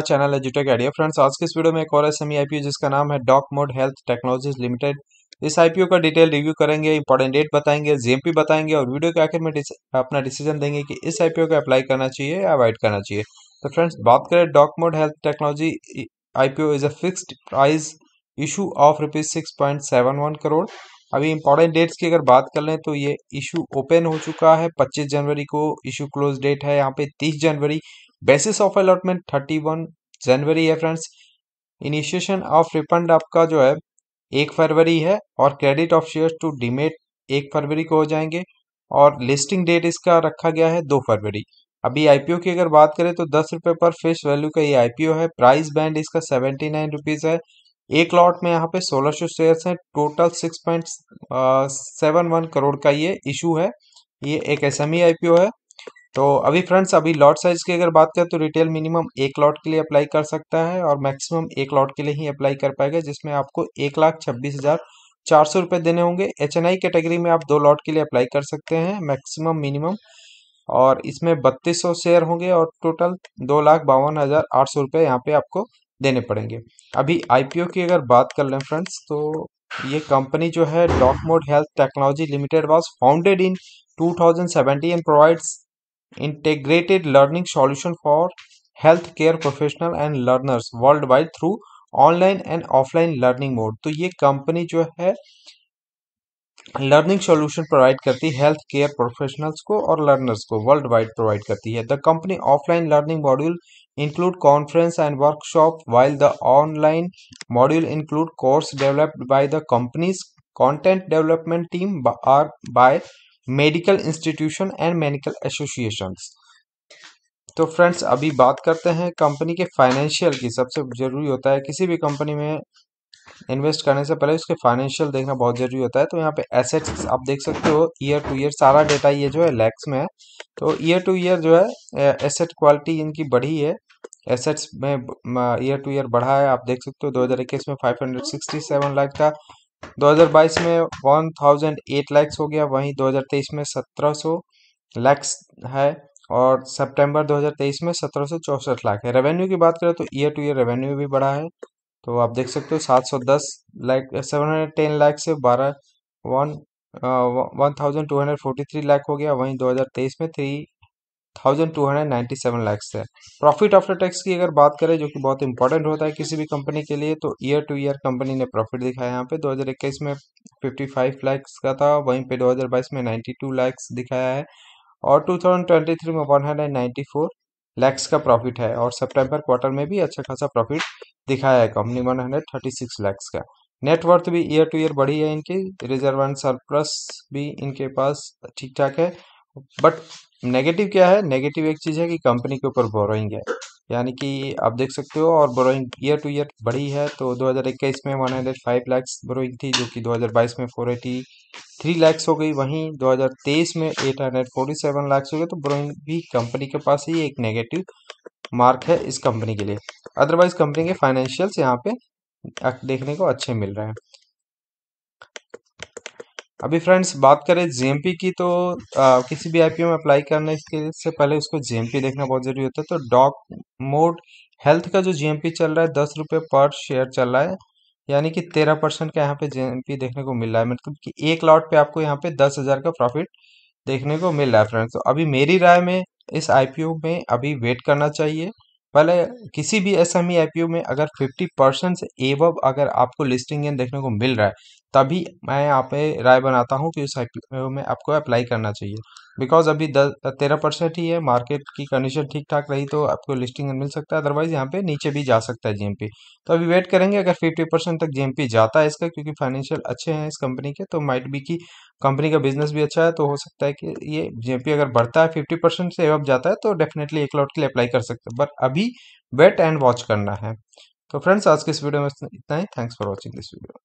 Channel है जुटेक idea friends, आज के इस वीडियो में एक और एस आईपीओ जिसका नाम है dock mode Health Technologies Limited इस आईपीओ का डिटेल रिव्यू करेंगे इंपॉर्टेंट डेट बताएँगे जीएमपी बताएँगे और वीडियो के आखिर में अपना डिसीज़न देंगे कि इस आईपीओ को अप्लाई करना चाहिए या अवॉइड करना चाहिए। तो फ्रेंड्स, बात करें Docmode Health Technology IPO is a fixed price issue of rupees crore अभी इंपॉर्टेंट डेट्स की अगर बात कर लें तो ये इशू ओपन हो चुका है। 25 जनवरी को इशू क्लोज डेट है। यहाँ पे 30 जनवरी बेसिस ऑफ़ अलॉटमेंट 31 जनवरी है फ्रेंड्स इनिशिएशन ऑफ़ रिफंड आपका जो है, एक फरवरी है और credit of share to demat एक फरवरी को हो जाएँगे और लिस्टिंग डेट इसका रखा गया है दो फरवरी. अभी आईपीओ की अगर बात करें तो दस रुपए पर फेस वैल्यू का ये आईपीओ है प्राइस बैंड इसका सेवेंटी नाइन रुपीज़ है. एक लॉट में यहाँ पे सोलह सौ शेयर हैं total six point seven one crore का ये इशू है. ये एक एस एम ई आईपीओ है तो अभी फ्रेंड्स अभी लॉट साइज़ की अगर बात करें तो रिटेल मिनिमम एक लॉट के लिए अप्लाई कर सकता है और मैक्सिमम एक लॉट के लिए ही अप्लाई कर पाएगा, जिसमें आपको एक लाख छब्बीस हज़ार चार सौ रुपये देने होंगे। एच एन आई कैटेगरी में आप दो लॉट के लिए अप्लाई कर सकते हैं मैक्सिमम मिनिमम और इसमें बत्तीस सौ शेयर होंगे और टोटल दो लाख बावन हज़ार आठ सौ रुपये यहाँ पे आपको देने पड़ेंगे। अभी आईपीओ की अगर बात कर लें फ्रेंड्स तो ये कंपनी जो है Docmode Health Technology Limited was founded in 2017 and provides integrated learning solution for health care professional and learners worldwide through online and offline learning mode तो ये कंपनी जो है लर्निंग सॉल्यूशन प्रोवाइड करती है हेल्थ केयर प्रोफेशनल्स को और learners को world wide provide करती है the company offline learning module include conference and workshop while the online module include course developed by the company's content development team or by medical institution and medical associations. तो friends अभी बात करते हैं company के financial की। सबसे ज़रूरी होता है किसी भी कंपनी में इन्वेस्ट करने से पहले उसके फाइनेंशियल देखना बहुत ज़रूरी होता है। तो यहाँ पे एसेट्स आप देख सकते हो ईयर टू ईयर सारा डेटा ये जो है लैक्स में है। तो ईयर टू ईयर जो है एसेट क्वालिटी इनकी बढ़ी है। एसेट्स में ईयर टू ईयर बढ़ा है। आप देख सकते हो 2021 में 567 लाख था। 2022 में 1008 लैक्स हो गया, वहीं 2023 में 1700 लैक्स है और सितंबर 2023 में सत्रह लाख है। रेवेन्यू की बात करें तो ईयर टू ईयर रेवेन्यू भी बढ़ा है तो आप देख सकते हो 710 लाख 710 लाख से बारह one one thousand two hundred forty three lakh हो गया, वहीं 2023 में three thousand two hundred ninety seven lakhs है प्रॉफिट आफ्टर टैक्स की अगर बात करें, जो कि बहुत इंपॉर्टेंट होता है किसी भी कंपनी के लिए तो ईयर टू ईयर कंपनी ने प्रॉफिट दिखाया यहाँ पे। 2021 में 55 लैक्स का था, वहीं पे 2022 में 92 लैक्स दिखाया है। और 2023 में 194 लैक्स का प्रॉफिट है। और सितंबर क्वार्टर में भी अच्छा खासा प्रॉफिट दिखाया है कंपनी 136 लैक्स का। नेटवर्थ भी ईयर टू ईयर बढ़ी है इनकी। रिज़र्व एंड सरप्लस भी इनके पास ठीक ठाक है। बट नेगेटिव क्या है? नेगेटिव एक चीज़ है कि कंपनी के ऊपर बोरोइंग है। यानी कि आप देख सकते हो और बोरोइंग ईयर टू ईयर बढ़ी है। तो 2021 में 105 लैक्स बोरोइंग थी, जो कि 2022 में 483 लैक्स हो गई। वहीं 2023 में 847 लैक्स हो गए तो बोरोइंग भी कंपनी के पास ही एक नेगेटिव मार्क है इस कंपनी के लिए। अदरवाइज़ कंपनी के फाइनेंशियल्स यहाँ पे देखने को अच्छे मिल रहे हैं। अभी फ्रेंड्स बात करें जेएमपी की तो आ, किसी भी आईपीओ में अप्लाई करने के से पहले उसको जेएमपी देखना बहुत ज़रूरी होता है। तो डॉक मोड हेल्थ का जो जेएमपी चल रहा है दस रुपये पर शेयर चल रहा है। यानी कि तेरह परसेंट का यहाँ पे जेएमपी देखने को मिल रहा है। मतलब कि एक लॉट पे आपको यहाँ पे दस हज़ार का प्रॉफिट देखने को मिल रहा है फ्रेंड्स तो अभी मेरी राय में इस आईपीओ में अभी वेट करना चाहिए। पहले किसी भी एस एम ई में अगर 50 परसेंट से एवब अगर आपको लिस्टिंग गेन देखने को मिल रहा है तभी मैं यहाँ पे राय बनाता हूँ कि उस आई में आपको अप्लाई करना चाहिए। बिकॉज़ अभी दस तेरह परसेंट ही है मार्केट की कंडीशन ठीक ठाक रही तो आपको लिस्टिंग मिल सकता है अदरवाइज़ यहाँ पे नीचे भी जा सकता है जीएमपी तो अभी वेट करेंगे, अगर फिफ्टी परसेंट तक जीएमपी जाता है इसका, क्योंकि फाइनेंशियल अच्छे हैं इस कंपनी के तो माइट बी की कंपनी का बिज़नेस भी अच्छा है तो हो सकता है कि ये जीएमपी अगर बढ़ता है फिफ्टी परसेंट से अब जाता है तो डेफिनेटली एक लॉट के लिए अप्लाई कर सकते हैं। बट अभी वेट एंड वॉच करना है। तो फ्रेंड्स आज के इस वीडियो में इतना ही। Thanks for watching this video